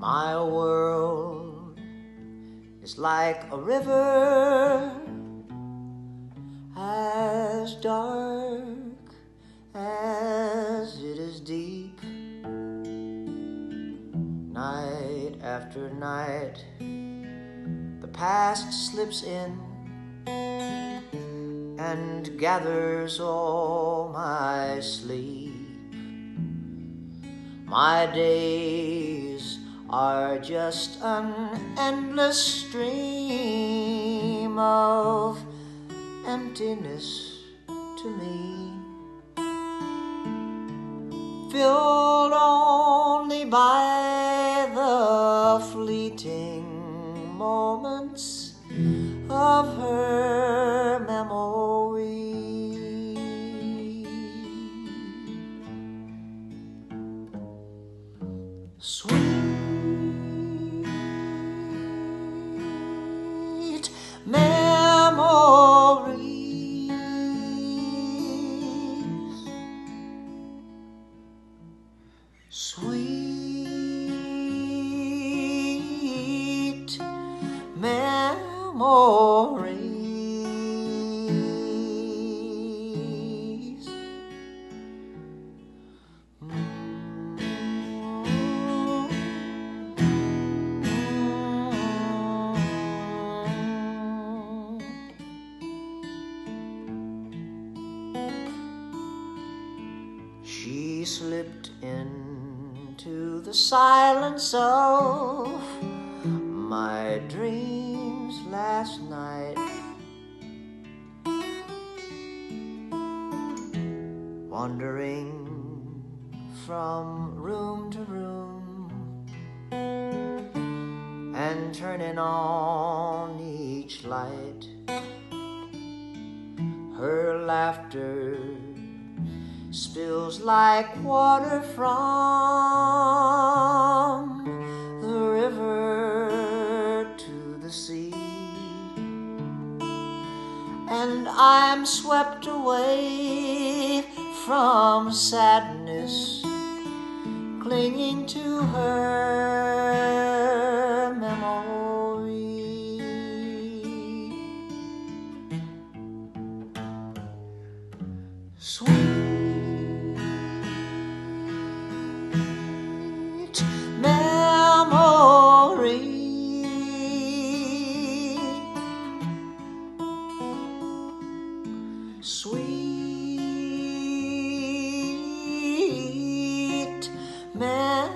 My world is like a river as dark as it is deep. Night after night, the past slips in and gathers all my sleep. My days are just an endless stream of emptiness to me, filled only by the fleeting moments of her memory. Sweet sweet Slipped into the silence of my dreams last night. Wandering from room to room and turning on each light. Her laughter spills like water from the river to the sea. And I'm swept away from sadness, clinging to her memory. Sweet Sweet memory.